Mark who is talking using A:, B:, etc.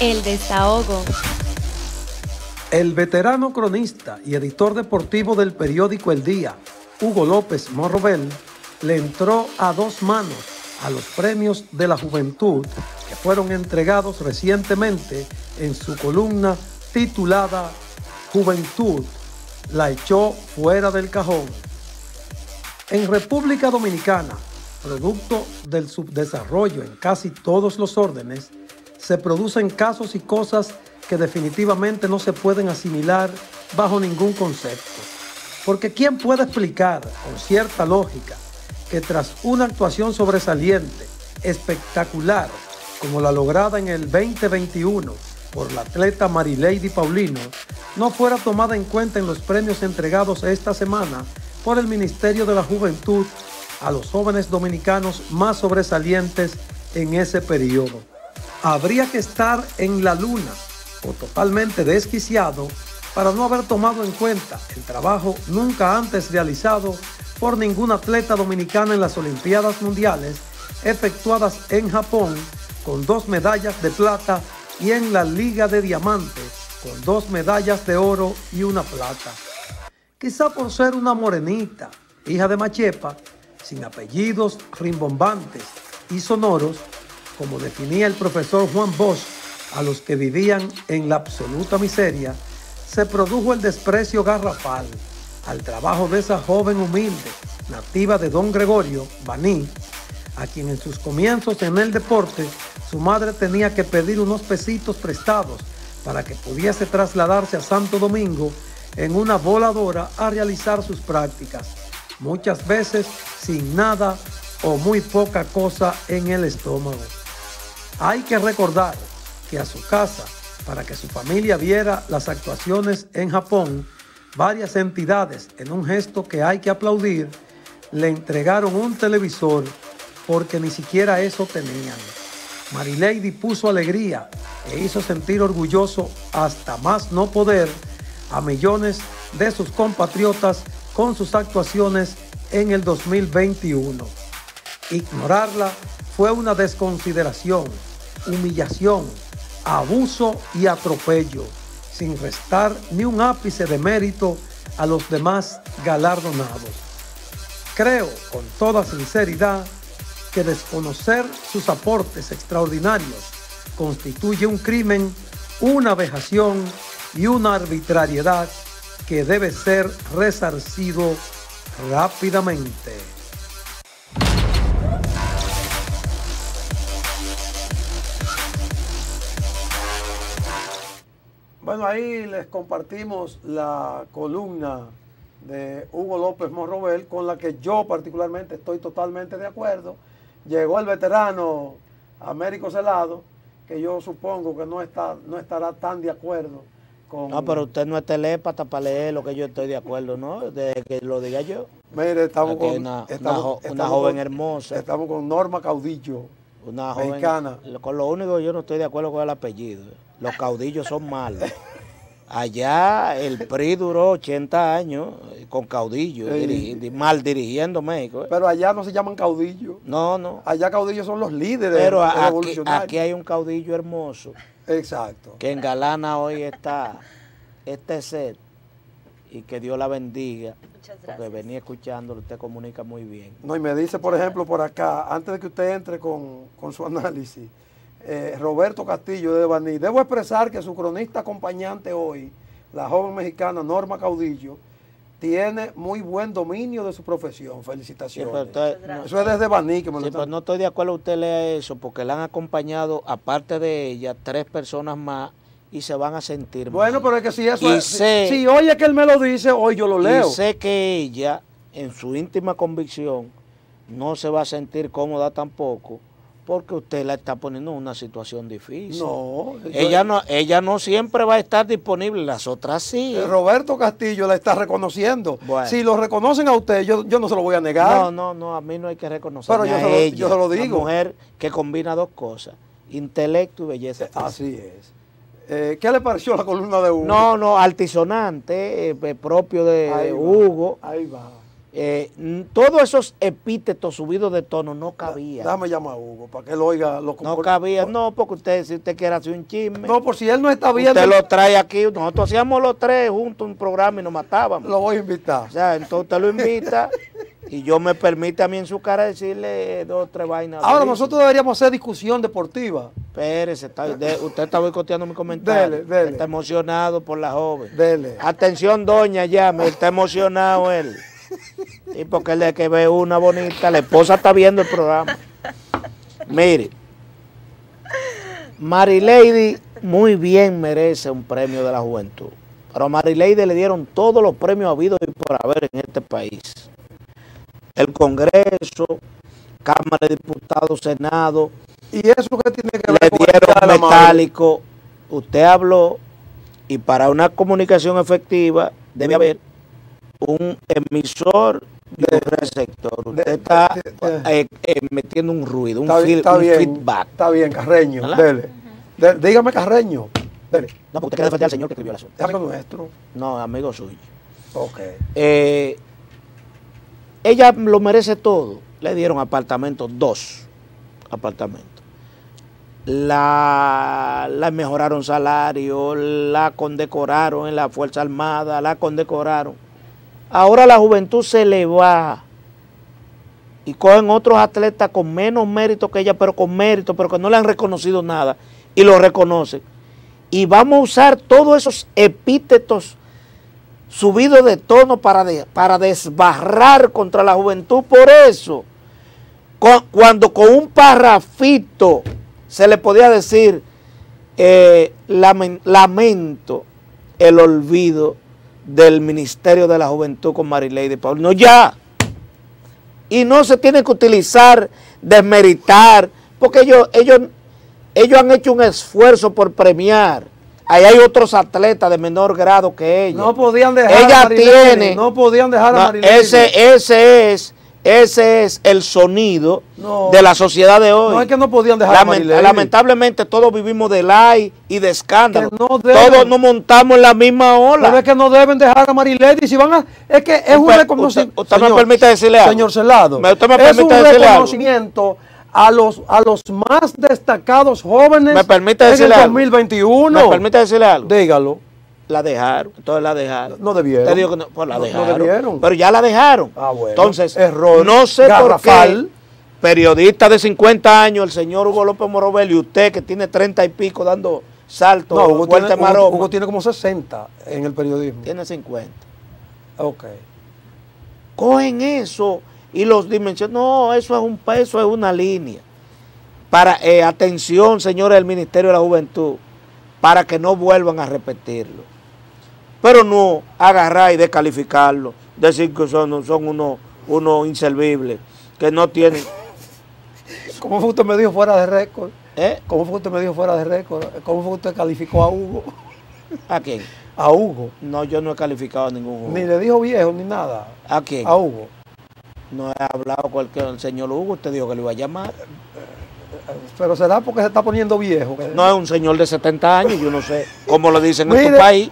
A: El Desahogo.
B: El veterano cronista y editor deportivo del periódico El Día, Hugo López Morrobel, le entró a dos manos a los premios de la juventud que fueron entregados recientemente en su columna titulada Juventud, la echó fuera del cajón. En República Dominicana, producto del subdesarrollo en casi todos los órdenes, se producen casos y cosas que definitivamente no se pueden asimilar bajo ningún concepto. Porque ¿quién puede explicar con cierta lógica que tras una actuación sobresaliente, espectacular, como la lograda en el 2021 por la atleta Marilady Paulino, no fuera tomada en cuenta en los premios entregados esta semana por el Ministerio de la Juventud a los jóvenes dominicanos más sobresalientes en ese periodo. Habría que estar en la luna o totalmente desquiciado para no haber tomado en cuenta el trabajo nunca antes realizado por ningún atleta dominicano en las Olimpiadas Mundiales efectuadas en Japón con dos medallas de plata y en la Liga de Diamantes con dos medallas de oro y una plata. Quizá por ser una morenita, hija de Machepa, sin apellidos rimbombantes y sonoros, como definía el profesor Juan Bosch a los que vivían en la absoluta miseria, se produjo el desprecio garrafal al trabajo de esa joven humilde, nativa de Don Gregorio, Baní, a quien en sus comienzos en el deporte su madre tenía que pedir unos pesitos prestados para que pudiese trasladarse a Santo Domingo en una voladora a realizar sus prácticas, muchas veces sin nada o muy poca cosa en el estómago. Hay que recordar que a su casa, para que su familia viera las actuaciones en Japón, varias entidades, en un gesto que hay que aplaudir, le entregaron un televisor porque ni siquiera eso tenían. Marilady puso alegría e hizo sentir orgulloso hasta más no poder a millones de sus compatriotas con sus actuaciones en el 2021. Ignorarla fue una desconsideración, humillación, abuso y atropello, sin restar ni un ápice de mérito a los demás galardonados. Creo con toda sinceridad que desconocer sus aportes extraordinarios constituye un crimen, una vejación y una arbitrariedad que debe ser resarcido rápidamente. Bueno, ahí les compartimos la columna de Hugo López Morrobel, con la que yo particularmente estoy totalmente de acuerdo. Llegó el veterano Américo Celado, que yo supongo que no, está, no estará tan de acuerdo con...
C: No, pero usted no es telépata para leer lo que yo estoy de acuerdo, ¿no? De que lo diga yo.
B: Mire, estamos con...
C: Una, una, joven hermosa.
B: Estamos con Norma Caudillo,
C: una joven, mexicana. Con lo único que yo no estoy de acuerdo con el apellido. Los caudillos son malos. Allá el PRI duró 80 años con caudillo, mal dirigiendo México. ¿eh?
B: Pero allá no se llaman caudillos.
C: No, no.
B: Allá caudillos son los líderes
C: Pero aquí, aquí hay un caudillo hermoso.
B: Exacto.
C: Que engalana hoy está este set y que Dios la bendiga. Muchas gracias. Porque venía escuchándolo, usted comunica muy bien.
B: No, y me dice, por ejemplo, por acá, antes de que usted entre con, con su análisis, eh, Roberto Castillo de Baní. Debo expresar que su cronista acompañante hoy, la joven mexicana Norma Caudillo, tiene muy buen dominio de su profesión. Felicitaciones. eso es desde Baní que me
C: lo pero no estoy de acuerdo usted lea eso, porque le han acompañado, aparte de ella, tres personas más y se van a sentir
B: Bueno, pero es que si eso es, si, hoy es que él me lo dice, hoy yo lo leo.
C: Y sé que ella, en su íntima convicción, no se va a sentir cómoda tampoco porque usted la está poniendo en una situación difícil.
B: No,
C: ella no, ella no siempre va a estar disponible, las otras sí.
B: Eh, Roberto Castillo la está reconociendo. Si lo reconocen a usted, yo, yo no se lo voy a negar.
C: No, no, no, a mí no hay que reconocer.
B: Pero yo, se lo, ella, yo se lo digo.
C: Una mujer que combina dos cosas, intelecto y belleza.
B: así es. Eh, ¿Qué le pareció la columna de Hugo?
C: No, no, altisonante, eh, propio de Hugo.
B: ahí va.
C: Eh, todos esos epítetos subidos de tono no cabían.
B: Dame llamar a Hugo para que él oiga lo
C: No cabía, no, porque usted, si usted quiere hacer un chisme,
B: No, por si él no está viendo,
C: usted lo trae aquí. Nosotros hacíamos los tres juntos un programa y nos matábamos.
B: lo voy a invitar.
C: O sea, entonces usted lo invita y yo me permite a mí en su cara decirle dos o tres vainas.
B: Ahora
C: durísimas.
B: nosotros deberíamos hacer discusión deportiva.
C: Espérese, está- de- usted está boicoteando mi comentario.
B: Dele, dele.
C: Está emocionado por la joven.
B: Dele.
C: Atención, doña, llame, está emocionado él. Y porque él de que ve una bonita, la esposa está viendo el programa. Mire, Marilady muy bien merece un premio de la juventud. Pero a Marilady le dieron todos los premios habidos y por haber en este país. El Congreso, Cámara de Diputados, Senado,
B: ¿Y eso qué tiene que
C: le
B: ver con de
C: dieron metálico. Usted habló y para una comunicación efectiva debe haber un emisor y un receptor. Usted
B: de-
C: está
B: de- de-
C: eh, eh, metiendo un ruido, un,
B: Está, bien,
C: feel-
B: está
C: un
B: bien,
C: feedback.
B: está bien, Carreño, dele. De- dígame Carreño, dele.
C: No, porque usted quiere defender al señor que escribió el asunto.
B: Es amigo nuestro.
C: No, amigo suyo.
B: Ok.
C: Eh, ella lo merece todo. Le dieron apartamentos, dos apartamentos. La, la mejoraron salario, la condecoraron en la Fuerza Armada, la condecoraron. Ahora la juventud se le va y cogen otros atletas con menos mérito que ella, pero con mérito, pero que no le han reconocido nada y lo reconocen. Y vamos a usar todos esos epítetos subido de tono para, para desbarrar contra la juventud. Por eso, cu- cuando con un parrafito se le podía decir, eh, lamen- lamento el olvido del Ministerio de la Juventud con Marilady Paul. No, ya. Y no se tiene que utilizar, desmeritar, porque ellos, ellos, ellos han hecho un esfuerzo por premiar. Ahí hay otros atletas de menor grado que ella.
B: No podían dejar
C: Ella
B: a
C: tiene-
B: No podían dejar a
C: No, ese, ese es, ese es el sonido
B: No.
C: de la sociedad de hoy.
B: No es que no podían dejar a
C: Lamen-
B: Marilady.
C: lamentablemente todos vivimos de like y de escándalo.
B: No
C: todos nos montamos en la misma ola.
B: Pero es que no deben dejar a Marilady. Si van a, es que es un reconocimiento.
C: usted- usted me permite decirle algo.
B: Señor Celado.
C: Me- usted me
B: es un
C: decirle
B: reconocimiento a los, a los más destacados jóvenes
C: ¿Me permite
B: en el
C: decirle algo?
B: 2021.
C: ¿Me permite decirle algo?
B: Dígalo.
C: La dejaron, entonces la dejaron.
B: No debieron.
C: Te digo que no, pues la
B: No- no
C: dejaron.
B: debieron.
C: Pero ya la dejaron.
B: Ah, bueno.
C: Entonces,
B: Error
C: no sé
B: garrafal.
C: por qué, periodista de 50 años, el señor Hugo López Morobel y usted que tiene 30 y pico dando saltos,
B: No, Hugo tiene, Hugo- Hugo tiene como 60 en el periodismo.
C: tiene 50.
B: Ok.
C: Cogen eso y los dimensionan. No, eso es un peso, es una línea. Para, eh, atención, señores del Ministerio de la Juventud, para que no vuelvan a repetirlo. Pero no agarrar y descalificarlo, decir que son, son unos, unos inservibles, que no tienen.
B: ¿Cómo fue que usted me dijo fuera de récord?
C: ¿Eh?
B: ¿Cómo fue que usted me dijo fuera de récord? ¿Cómo fue que usted calificó a Hugo?
C: ¿A quién?
B: A Hugo.
C: No, yo no he calificado a ningún Hugo.
B: Ni le dijo viejo ni nada.
C: ¿A quién?
B: A Hugo.
C: No he hablado con el, el señor Hugo, usted dijo que lo iba a llamar.
B: Pero será porque se está poniendo viejo.
C: No es un señor de 70 años, yo no sé cómo lo dicen en
B: Mire,
C: tu país.